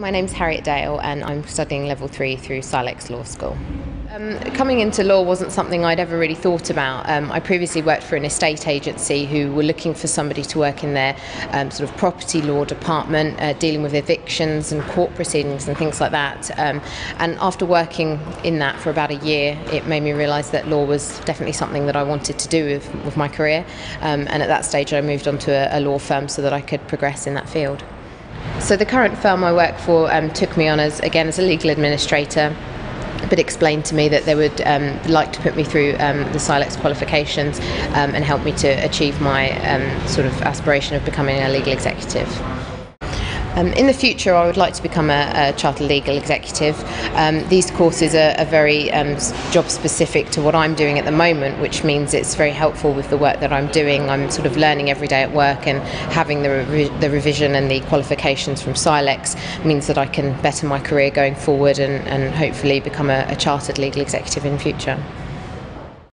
My name's Harriet Dale, and I'm studying level three through CILEx Law School. Um, coming into law wasn't something I'd ever really thought about. Um, I previously worked for an estate agency who were looking for somebody to work in their um, sort of property law department, uh, dealing with evictions and court proceedings and things like that. Um, and after working in that for about a year, it made me realise that law was definitely something that I wanted to do with, with my career. Um, and at that stage, I moved on to a, a law firm so that I could progress in that field. So the current firm I work for um, took me on as again as a legal administrator but explained to me that they would um, like to put me through um, the CILEx qualifications um, and help me to achieve my um, sort of aspiration of becoming a legal executive. Um, in the future, I would like to become a, a chartered legal executive. Um, these courses are, are very um, job specific to what I'm doing at the moment, which means it's very helpful with the work that I'm doing. I'm sort of learning every day at work, and having the, re- the revision and the qualifications from CILEx means that I can better my career going forward and, and hopefully become a, a chartered legal executive in future.